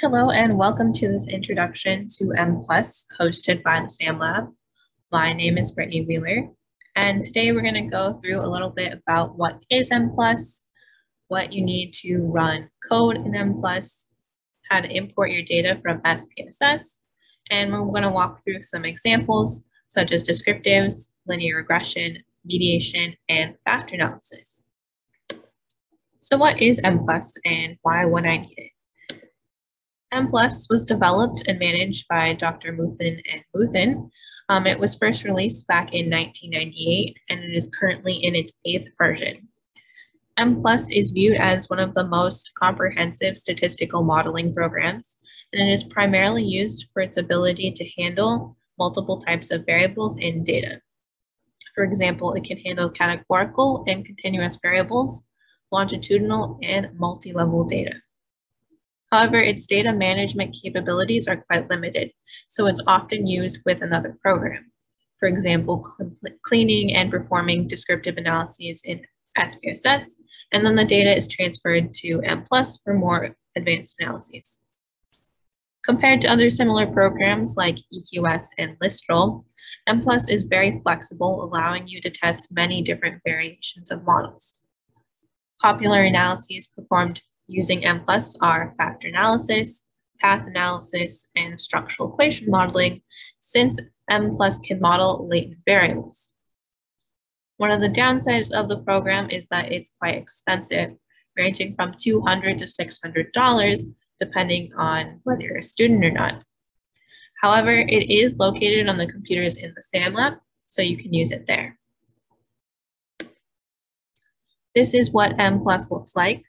Hello and welcome to this introduction to M Plus hosted by the SAM Lab. My name is Brittany Wheeler and today we're going to go through a little bit about what is M Plus, what you need to run code in M Plus, how to import your data from SPSS, and we're going to walk through some examples such as descriptives, linear regression, mediation, and factor analysis. So what is M Plus and why would I need it? M Plus was developed and managed by Dr. Muthén and Muthén. Um, it was first released back in 1998 and it is currently in its eighth version. M Plus is viewed as one of the most comprehensive statistical modeling programs, and it is primarily used for its ability to handle multiple types of variables in data. For example, it can handle categorical and continuous variables, longitudinal and multi-level data. However, its data management capabilities are quite limited, so it's often used with another program. For example, cleaning and performing descriptive analyses in SPSS, and then the data is transferred to M Plus for more advanced analyses. Compared to other similar programs like EQS and LISREL, M Plus is very flexible, allowing you to test many different variations of models. Popular analyses performed using M plus are factor analysis, path analysis, and structural equation modeling, since M plus can model latent variables. One of the downsides of the program is that it's quite expensive, ranging from $200 to $600, depending on whether you're a student or not. However, it is located on the computers in the SAM lab, so you can use it there. This is what M plus looks like.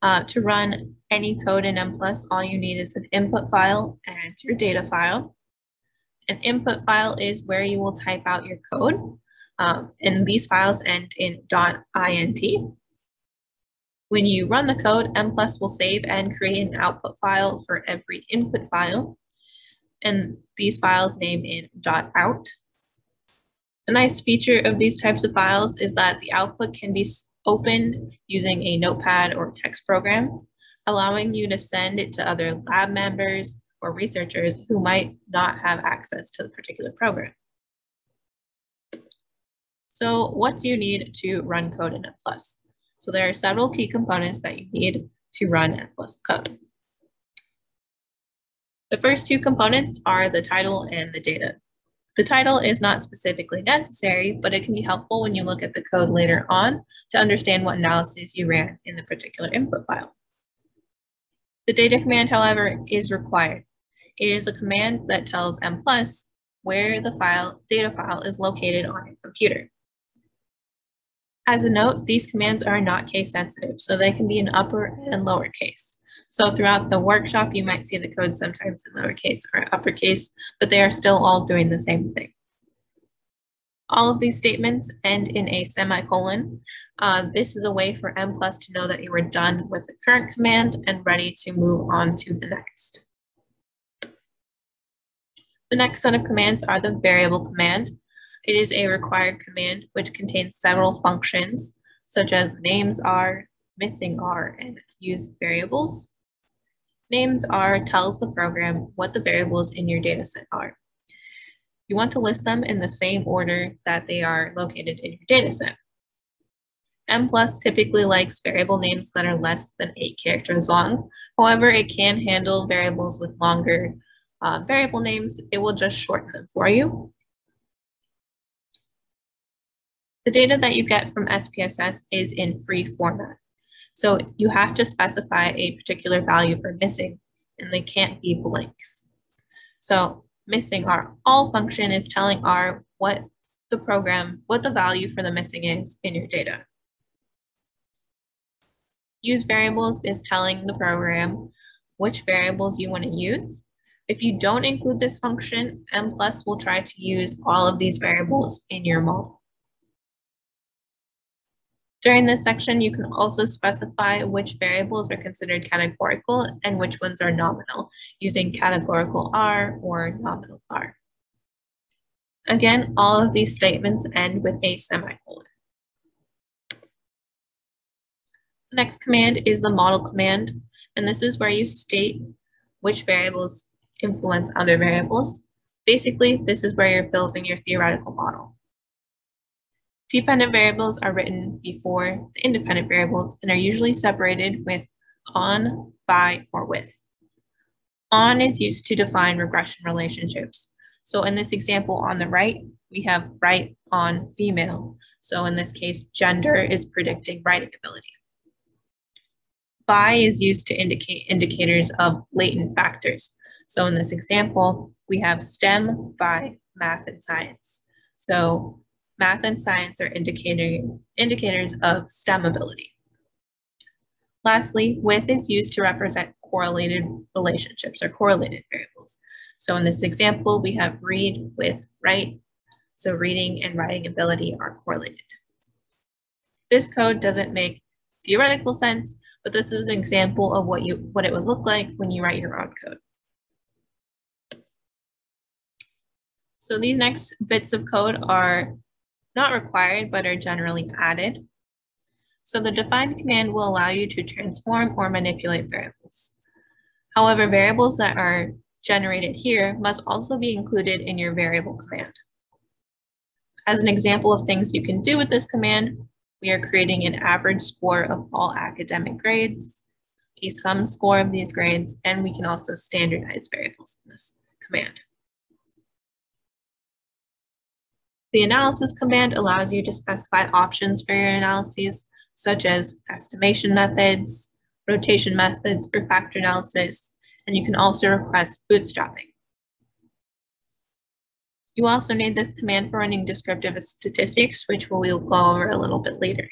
Uh, to run any code in M+, all you need is an input file and your data file. An input file is where you will type out your code, um, and these files end in .inp. When you run the code, M+, will save and create an output file for every input file, and these files name in .out. A nice feature of these types of files is that the output can be opened using a notepad or text program, allowing you to send it to other lab members or researchers who might not have access to the particular program. So what do you need to run code in M+. So there are several key components that you need to run N code. The first two components are the title and the data. The title is not specifically necessary, but it can be helpful when you look at the code later on to understand what analyses you ran in the particular input file. The data command, however, is required. It is a command that tells M plus where the file data file is located on your computer. As a note, these commands are not case sensitive, so they can be in upper and lower case. So throughout the workshop, you might see the code sometimes in lowercase or uppercase, but they are still all doing the same thing. All of these statements end in a semicolon. Uh, this is a way for M plus to know that you are done with the current command and ready to move on to the next. The next set of commands are the variable command. It is a required command which contains several functions, such as names are, missing are, and use variables. Names are tells the program what the variables in your dataset are. You want to list them in the same order that they are located in your dataset. M plus typically likes variable names that are less than eight characters long. However, it can handle variables with longer uh, variable names. It will just shorten them for you. The data that you get from SPSS is in free format. So you have to specify a particular value for missing, and they can't be blanks. So missing are all function is telling R what the program, what the value for the missing is in your data. Use variables is telling the program which variables you want to use. If you don't include this function, M plus will try to use all of these variables in your model. During this section, you can also specify which variables are considered categorical and which ones are nominal, using categorical are or nominal are. Again, all of these statements end with a semicolon. The next command is the model command, and this is where you state which variables influence other variables. Basically, this is where you're building your theoretical model. Dependent variables are written before the independent variables and are usually separated with on, by, or with. On is used to define regression relationships. So in this example on the right, we have write on female. So in this case, gender is predicting writing ability. By is used to indicate indicators of latent factors. So in this example, we have STEM by math and science. So math and science are indicating indicators of STEM ability. Lastly, with is used to represent correlated relationships or correlated variables. So in this example, we have read with write. So reading and writing ability are correlated. This code doesn't make theoretical sense, but this is an example of what you what it would look like when you write your own code. So these next bits of code are not required, but are generally added. So the define command will allow you to transform or manipulate variables. However, variables that are generated here must also be included in your variable command. As an example of things you can do with this command, we are creating an average score of all academic grades, a sum score of these grades, and we can also standardize variables in this command. The analysis command allows you to specify options for your analyses, such as estimation methods, rotation methods for factor analysis, and you can also request bootstrapping. You also need this command for running descriptive statistics, which we'll go over a little bit later.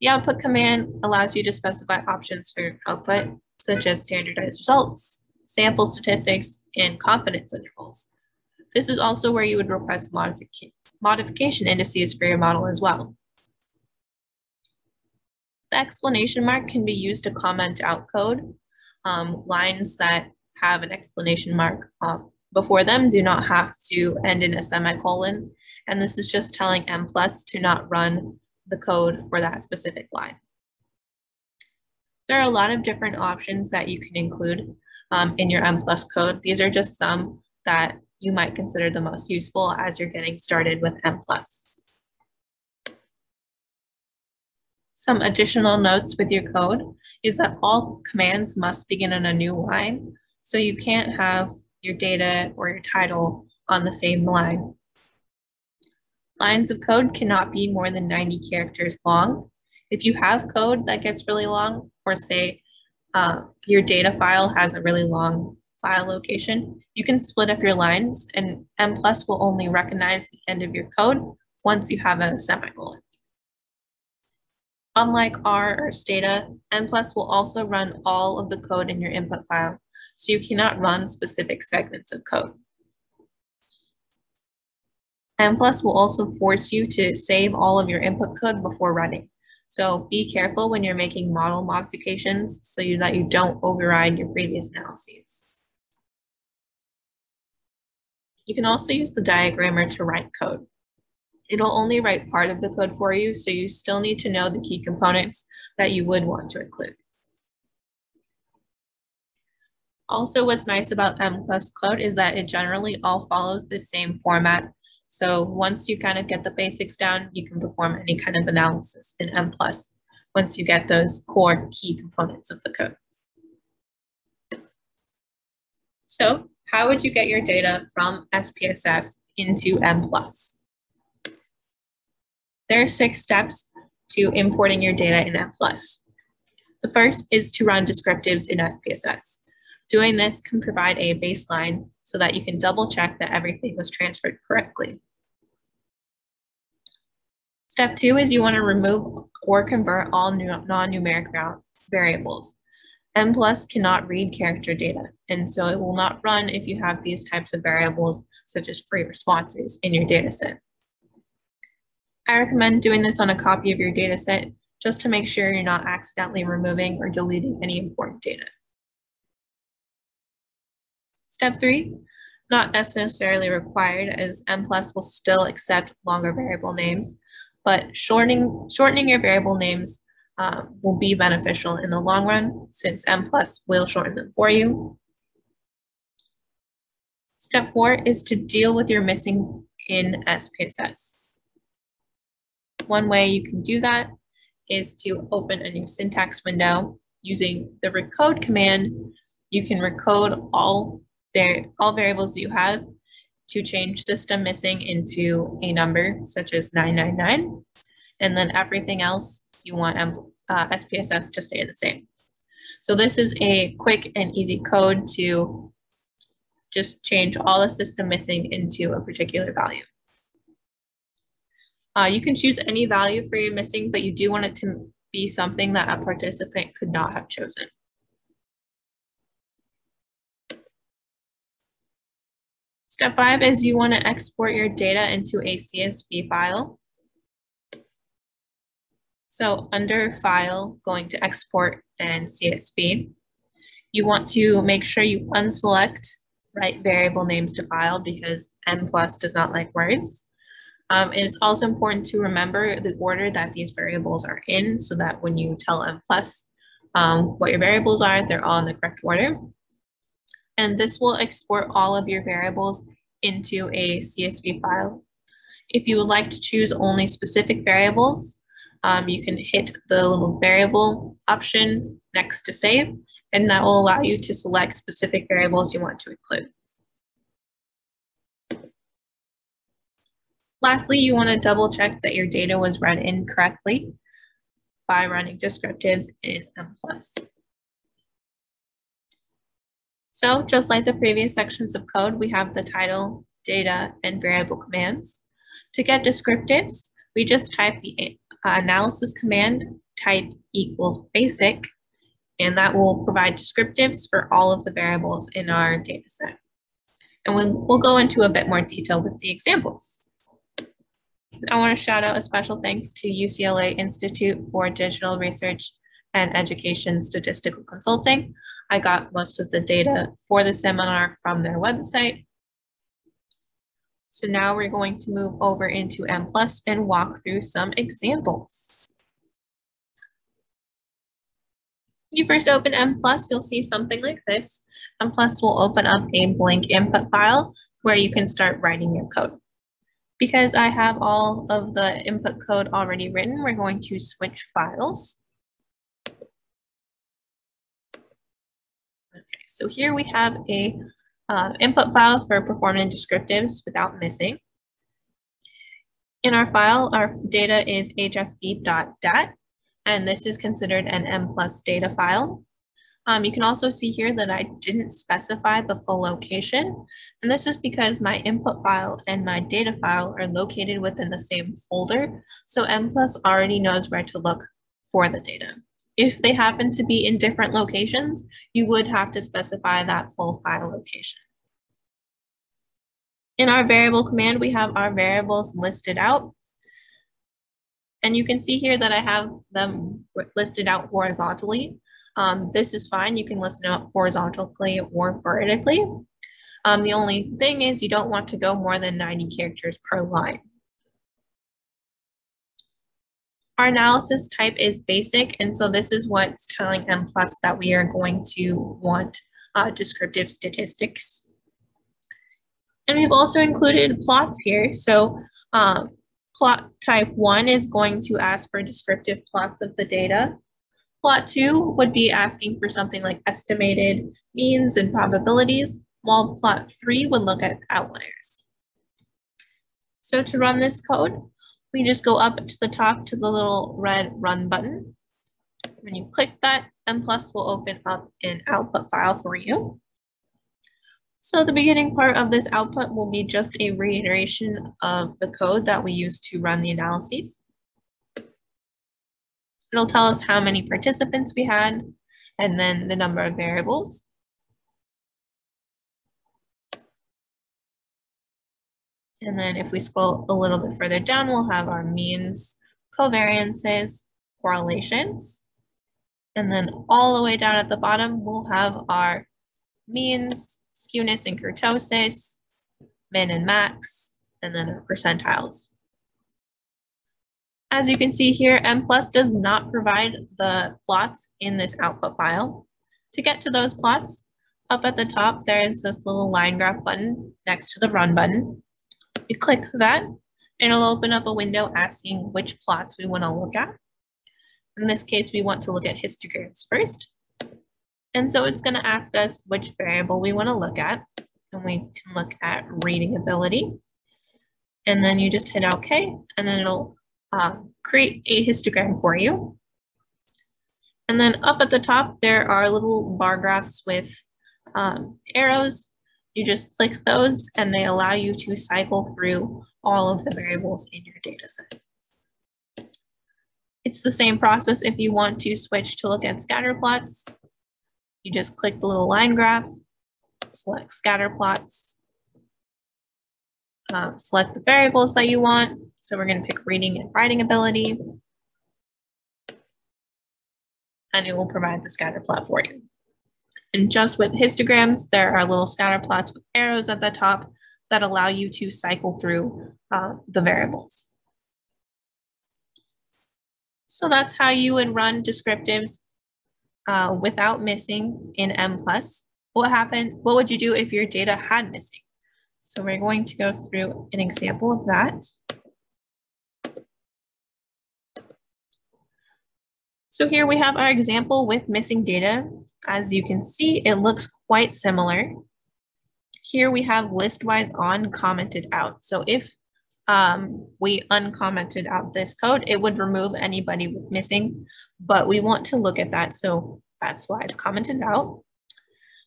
The output command allows you to specify options for your output, such as standardized results, sample statistics, and confidence intervals. This is also where you would request modific modification indices for your model as well. The explanation mark can be used to comment out code. Um, lines that have an explanation mark uh, before them do not have to end in a semicolon. And this is just telling M plus to not run the code for that specific line. There are a lot of different options that you can include um, in your M plus code. These are just some that you might consider the most useful as you're getting started with M. Some additional notes with your code is that all commands must begin on a new line. So you can't have your data or your title on the same line. Lines of code cannot be more than 90 characters long. If you have code that gets really long, or say uh, your data file has a really long file location, you can split up your lines and M plus will only recognize the end of your code once you have a semicolon. Unlike R or Stata, M plus will also run all of the code in your input file, so you cannot run specific segments of code. M plus will also force you to save all of your input code before running. So be careful when you're making model modifications so that you don't override your previous analyses. You can also use the diagrammer to write code. It'll only write part of the code for you, so you still need to know the key components that you would want to include. Also, what's nice about M plus code is that it generally all follows the same format. So once you kind of get the basics down, you can perform any kind of analysis in M plus once you get those core key components of the code. So how would you get your data from SPSS into M? There are six steps to importing your data in M. The first is to run descriptives in SPSS. Doing this can provide a baseline so that you can double check that everything was transferred correctly. Step two is you want to remove or convert all non-numeric variables. M plus cannot read character data, and so it will not run if you have these types of variables, such as free responses, in your dataset. I recommend doing this on a copy of your dataset just to make sure you're not accidentally removing or deleting any important data. Step three, not necessarily required as M plus will still accept longer variable names, but shortening, shortening your variable names um, will be beneficial in the long run since M plus will shorten them for you. Step four is to deal with your missing in SPSS. One way you can do that is to open a new syntax window using the recode command. You can recode all, var all variables you have to change system missing into a number such as 999, and then everything else you want uh, SPSS to stay the same. So this is a quick and easy code to just change all the system missing into a particular value. Uh, you can choose any value for your missing, but you do want it to be something that a participant could not have chosen. Step five is you want to export your data into a CSV file. So under File, going to Export and CSV, you want to make sure you unselect write variable names to file because M plus does not like words. Um, it is also important to remember the order that these variables are in so that when you tell M plus um, what your variables are, they're all in the correct order. And this will export all of your variables into a CSV file. If you would like to choose only specific variables, um, you can hit the little variable option next to save, and that will allow you to select specific variables you want to include. Lastly, you want to double check that your data was run incorrectly by running descriptives in M+. So just like the previous sections of code, we have the title, data, and variable commands. To get descriptives, we just type the uh, analysis command type equals basic, and that will provide descriptives for all of the variables in our data set. And we'll, we'll go into a bit more detail with the examples. I want to shout out a special thanks to UCLA Institute for Digital Research and Education Statistical Consulting. I got most of the data for the seminar from their website, so now we're going to move over into M plus and walk through some examples. When you first open M plus, you'll see something like this. M plus will open up a blank input file where you can start writing your code. Because I have all of the input code already written, we're going to switch files. Okay, so here we have a uh, input file for performing descriptives without missing. In our file, our data is hsb.dat, and this is considered an M plus data file. Um, you can also see here that I didn't specify the full location, and this is because my input file and my data file are located within the same folder, so M plus already knows where to look for the data. If they happen to be in different locations, you would have to specify that full file location. In our variable command, we have our variables listed out. And you can see here that I have them listed out horizontally. Um, this is fine. You can list them out horizontally or vertically. Um, the only thing is you don't want to go more than 90 characters per line. Our analysis type is basic, and so this is what's telling M plus that we are going to want uh, descriptive statistics. And we've also included plots here. So um, plot type one is going to ask for descriptive plots of the data. Plot two would be asking for something like estimated means and probabilities, while plot three would look at outliers. So to run this code, we just go up to the top to the little red run button. When you click that, M plus will open up an output file for you. So the beginning part of this output will be just a reiteration of the code that we use to run the analyses. It'll tell us how many participants we had and then the number of variables. And then if we scroll a little bit further down, we'll have our means, covariances, correlations. And then all the way down at the bottom, we'll have our means, skewness and kurtosis, min and max, and then our percentiles. As you can see here, MPlus does not provide the plots in this output file. To get to those plots, up at the top, there is this little line graph button next to the run button. You click that, and it'll open up a window asking which plots we want to look at. In this case, we want to look at histograms first. And so it's going to ask us which variable we want to look at. And we can look at reading ability. And then you just hit OK, and then it'll um, create a histogram for you. And then up at the top, there are little bar graphs with um, arrows. You just click those and they allow you to cycle through all of the variables in your data set. It's the same process if you want to switch to look at scatter plots. You just click the little line graph, select scatter plots, uh, select the variables that you want. So we're going to pick reading and writing ability. And it will provide the scatter plot for you. And just with histograms, there are little scatter plots with arrows at the top that allow you to cycle through uh, the variables. So that's how you would run descriptives uh, without missing in M+. What happened, what would you do if your data had missing? So we're going to go through an example of that. So here we have our example with missing data. As you can see, it looks quite similar. Here we have listwise on commented out. So if um, we uncommented out this code, it would remove anybody with missing, but we want to look at that. So that's why it's commented out.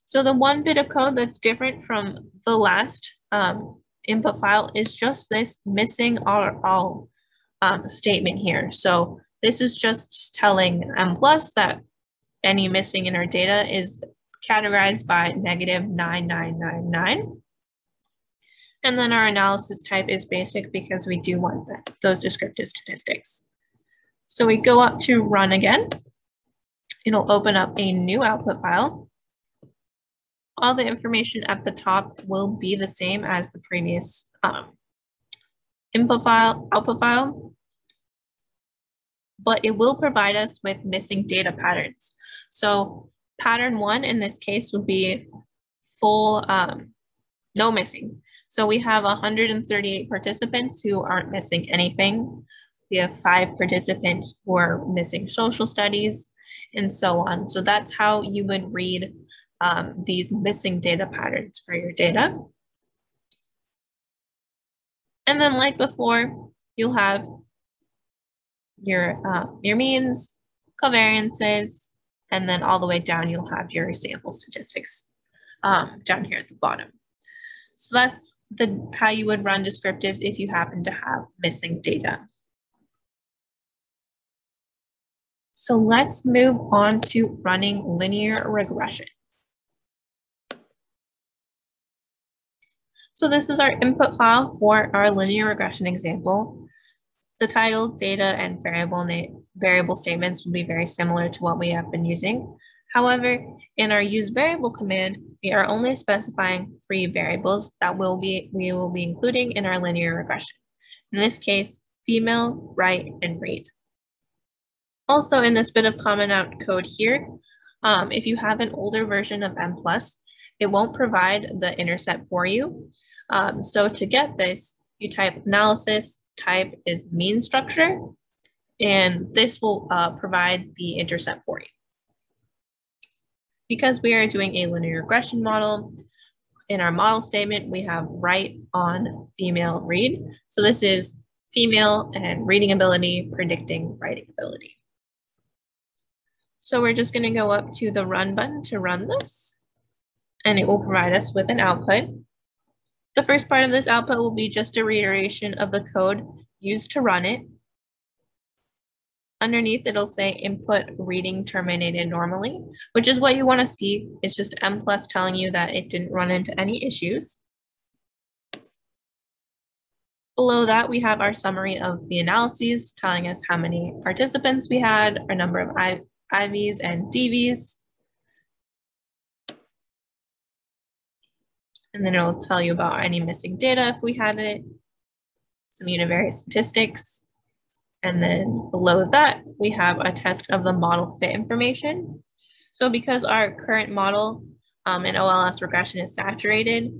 So the one bit of code that's different from the last um, input file is just this missing all, all um, statement here. So this is just telling M plus that any missing in our data is categorized by negative 9999. And then our analysis type is basic because we do want that, those descriptive statistics. So we go up to run again. It'll open up a new output file. All the information at the top will be the same as the previous um, input file, output file, but it will provide us with missing data patterns. So pattern one in this case would be full, um, no missing. So we have 138 participants who aren't missing anything. We have five participants who are missing social studies and so on. So that's how you would read um, these missing data patterns for your data. And then like before, you'll have your, uh, your means, covariances, and then all the way down, you'll have your sample statistics um, down here at the bottom. So that's the how you would run descriptives if you happen to have missing data. So let's move on to running linear regression. So this is our input file for our linear regression example. The title, data, and variable, variable statements will be very similar to what we have been using. However, in our use variable command, we are only specifying three variables that will be, we will be including in our linear regression. In this case, female, write, and read. Also in this bit of comment out code here, um, if you have an older version of M+, it won't provide the intercept for you. Um, so to get this, you type analysis type is mean structure, and this will uh, provide the intercept for you. Because we are doing a linear regression model, in our model statement, we have write on female read. So this is female and reading ability predicting writing ability. So we're just gonna go up to the run button to run this, and it will provide us with an output. The first part of this output will be just a reiteration of the code used to run it. Underneath, it'll say input reading terminated normally, which is what you want to see. It's just M plus telling you that it didn't run into any issues. Below that, we have our summary of the analyses telling us how many participants we had, our number of IVs and DVs, And then it'll tell you about any missing data if we had it, some univariate statistics, And then below that, we have a test of the model fit information. So because our current model um, in OLS regression is saturated,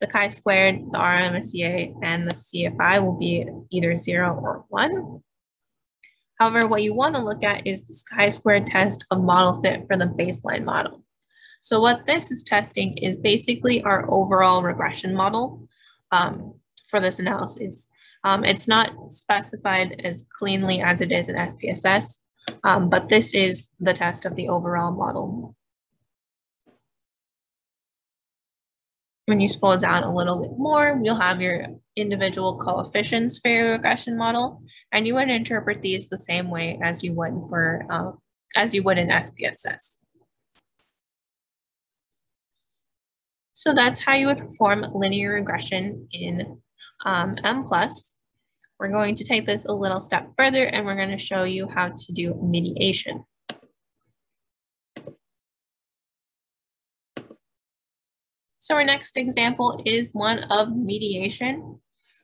the chi-squared, the RMSEA, and the CFI will be either zero or one. However, what you want to look at is the chi-squared test of model fit for the baseline model. So what this is testing is basically our overall regression model um, for this analysis. Um, it's not specified as cleanly as it is in SPSS, um, but this is the test of the overall model. When you scroll down a little bit more, you'll have your individual coefficients for your regression model, and you would interpret these the same way as you would for uh, as you would in SPSS. So that's how you would perform linear regression in um, M+. We're going to take this a little step further and we're going to show you how to do mediation. So our next example is one of mediation.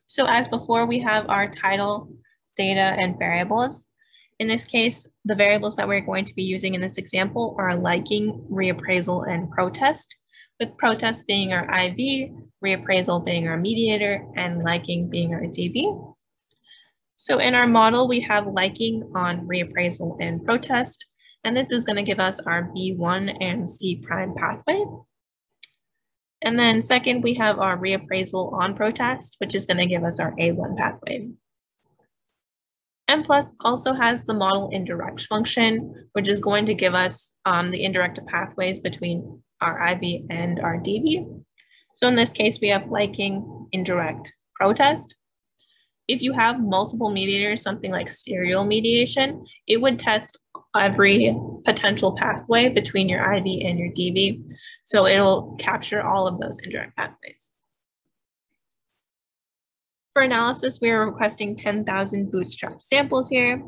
So as before, we have our title, data, and variables. In this case, the variables that we're going to be using in this example are liking, reappraisal, and protest with protest being our IV, reappraisal being our mediator, and liking being our DV. So in our model, we have liking on reappraisal and protest, and this is going to give us our B1 and C prime pathway. And then second, we have our reappraisal on protest, which is going to give us our A1 pathway. M plus also has the model indirect function, which is going to give us um, the indirect pathways between our IV and our DV. So in this case, we have liking, indirect, protest. If you have multiple mediators, something like serial mediation, it would test every potential pathway between your IV and your DV. So it'll capture all of those indirect pathways. For analysis, we are requesting 10,000 bootstrap samples here.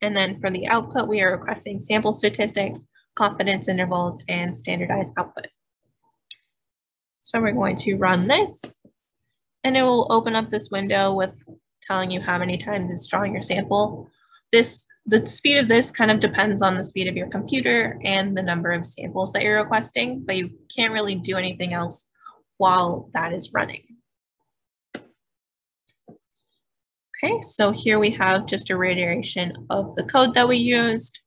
And then for the output, we are requesting sample statistics, confidence intervals, and standardized output. So we're going to run this, and it will open up this window with telling you how many times it's drawing your sample. This The speed of this kind of depends on the speed of your computer and the number of samples that you're requesting, but you can't really do anything else while that is running. Okay, so here we have just a reiteration of the code that we used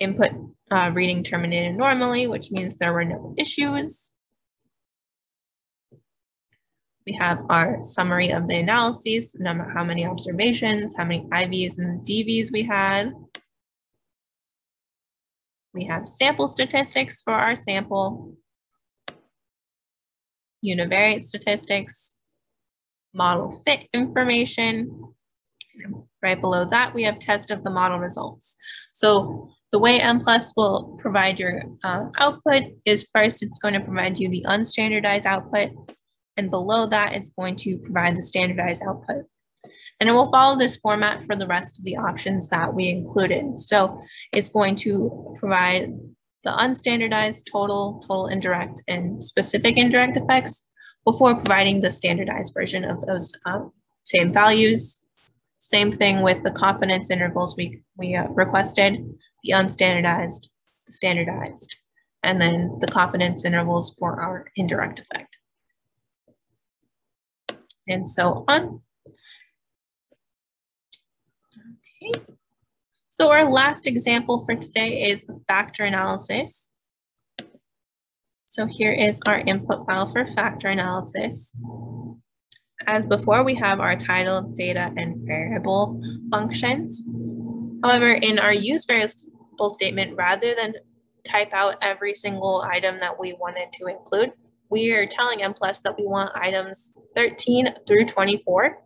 input uh, reading terminated normally, which means there were no issues. We have our summary of the analyses, number, how many observations, how many IVs and DVs we had. We have sample statistics for our sample, univariate statistics, model fit information. Right below that, we have test of the model results. So the way M plus will provide your uh, output is first, it's going to provide you the unstandardized output. And below that, it's going to provide the standardized output. And it will follow this format for the rest of the options that we included. So it's going to provide the unstandardized total, total indirect, and specific indirect effects before providing the standardized version of those um, same values. Same thing with the confidence intervals we, we uh, requested the unstandardized, the standardized, and then the confidence intervals for our indirect effect. And so on. Okay. So our last example for today is the factor analysis. So here is our input file for factor analysis. As before, we have our title, data, and variable functions. However, in our use variable statement, rather than type out every single item that we wanted to include, we are telling M plus that we want items 13 through 24.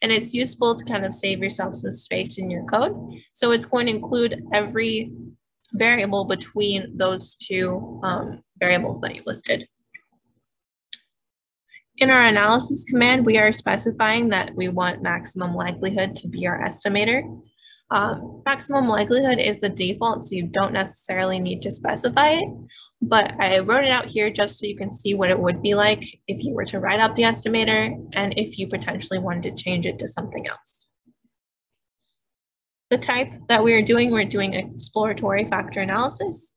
And it's useful to kind of save yourself some space in your code. So it's going to include every variable between those two um, variables that you listed. In our analysis command, we are specifying that we want maximum likelihood to be our estimator. Um, maximum likelihood is the default, so you don't necessarily need to specify it. But I wrote it out here just so you can see what it would be like if you were to write out the estimator and if you potentially wanted to change it to something else. the type that we are doing, we're doing exploratory factor analysis.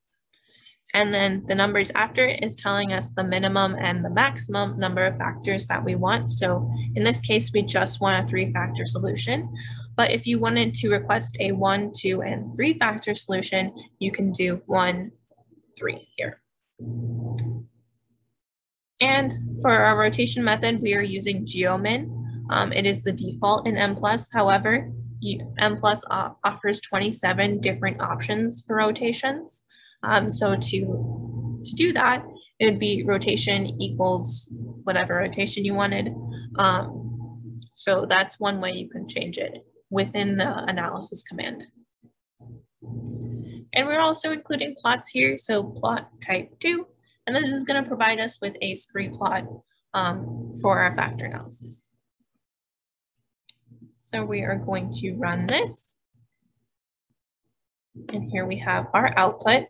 And then the numbers after is telling us the minimum and the maximum number of factors that we want. So in this case, we just want a three factor solution. But if you wanted to request a one, two, and three factor solution, you can do one, three here. And for our rotation method, we are using GeoMin. Um, it is the default in M+. However, M offers 27 different options for rotations. Um, so to, to do that, it would be rotation equals whatever rotation you wanted. Um, so that's one way you can change it within the analysis command. And we're also including plots here, so plot type 2, and this is going to provide us with a scree plot um, for our factor analysis. So we are going to run this. And here we have our output.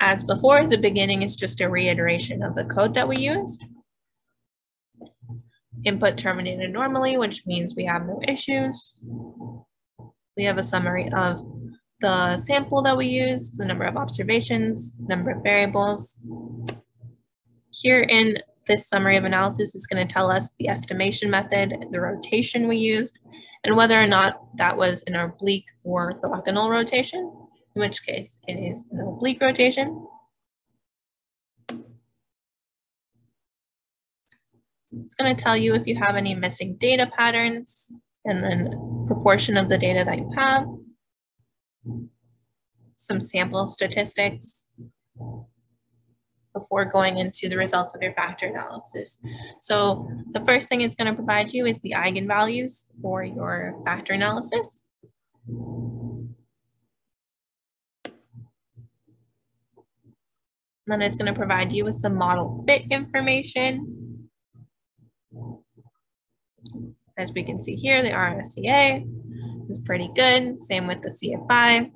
As before, the beginning is just a reiteration of the code that we used. Input terminated normally, which means we have no issues. We have a summary of the sample that we used, the number of observations, number of variables. Here in this summary of analysis is going to tell us the estimation method, the rotation we used, and whether or not that was an oblique or orthogonal rotation, in which case it is an oblique rotation. It's going to tell you if you have any missing data patterns and then proportion of the data that you have, some sample statistics, before going into the results of your factor analysis. So the first thing it's going to provide you is the eigenvalues for your factor analysis. then it's going to provide you with some model fit information. As we can see here, the RSEA is pretty good. Same with the CFI.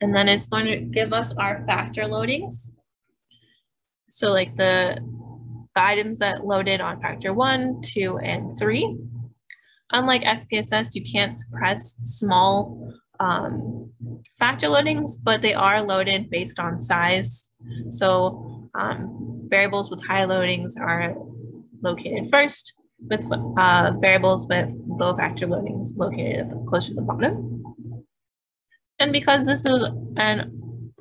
And then it's going to give us our factor loadings. So like the, the items that loaded on factor one, two, and three. Unlike SPSS, you can't suppress small um, factor loadings, but they are loaded based on size. So um, variables with high loadings are located first, with uh, variables with low factor loadings located at the, closer to the bottom. And because this is an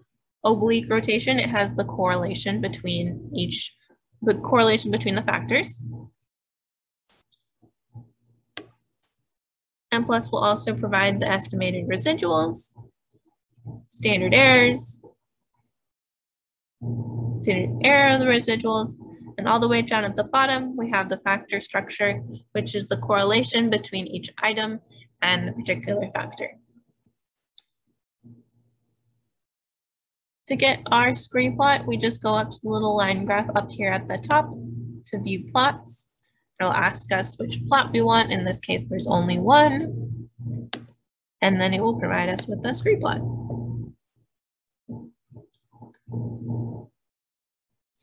oblique rotation, it has the correlation between each, the correlation between the factors. M plus will also provide the estimated residuals, standard errors, standard error of the residuals, and all the way down at the bottom, we have the factor structure, which is the correlation between each item and the particular factor. To get our scree plot, we just go up to the little line graph up here at the top to view plots. It'll ask us which plot we want. In this case, there's only one. And then it will provide us with the scree plot.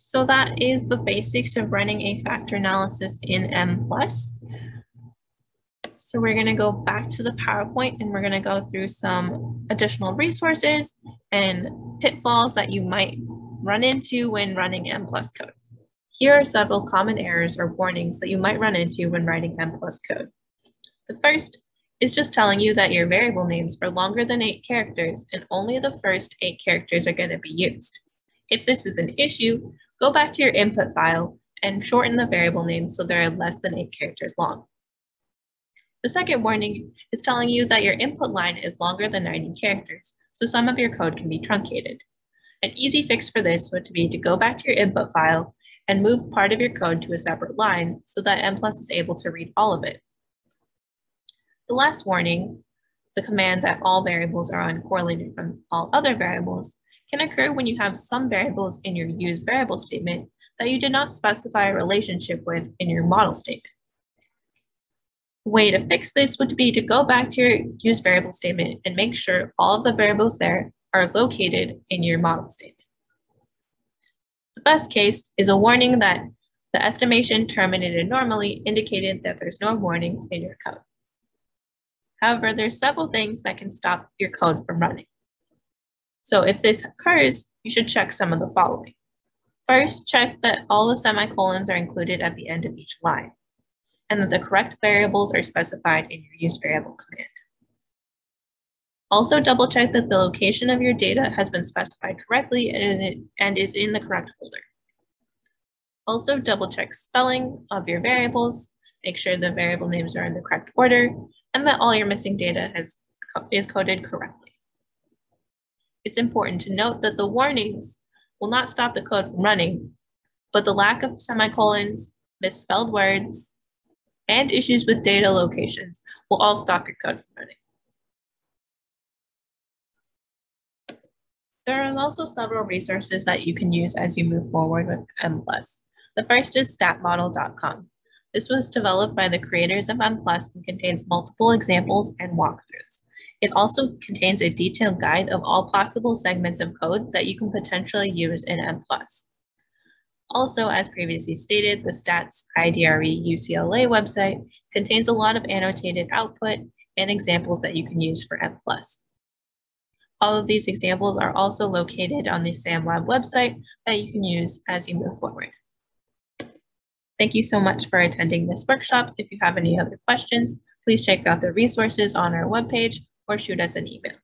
So that is the basics of running a factor analysis in M+. So we're gonna go back to the PowerPoint and we're gonna go through some additional resources and pitfalls that you might run into when running M plus code. Here are several common errors or warnings that you might run into when writing M plus code. The first is just telling you that your variable names are longer than eight characters and only the first eight characters are going to be used. If this is an issue, go back to your input file and shorten the variable names so they're less than eight characters long. The second warning is telling you that your input line is longer than 90 characters, so some of your code can be truncated. An easy fix for this would be to go back to your input file and move part of your code to a separate line so that M is able to read all of it. The last warning, the command that all variables are uncorrelated from all other variables, can occur when you have some variables in your use variable statement that you did not specify a relationship with in your model statement way to fix this would be to go back to your use variable statement and make sure all of the variables there are located in your model statement. The best case is a warning that the estimation terminated normally indicated that there's no warnings in your code. However, there's several things that can stop your code from running. So if this occurs, you should check some of the following. First, check that all the semicolons are included at the end of each line, and that the correct variables are specified in your use variable command. Also double check that the location of your data has been specified correctly and, is in the correct folder. Also double check spelling of your variables, make sure the variable names are in the correct order, and that all your missing data has, is coded correctly. It's important to note that the warnings will not stop the code from running, but the lack of semicolons, misspelled words, and issues with data locations will all stop your code from running. There are also several resources that you can use as you move forward with M+. The first is statmodel.com. This was developed by the creators of M+, and contains multiple examples and walkthroughs. It also contains a detailed guide of all possible segments of code that you can potentially use in M+. Also, as previously stated, the Stats IDRE UCLA website contains a lot of annotated output and examples that you can use for M+. All of these examples are also located on the SAMLab website that you can use as you move forward. Thank you so much for attending this workshop. If you have any other questions, please check out the resources on our webpage or shoot us an email.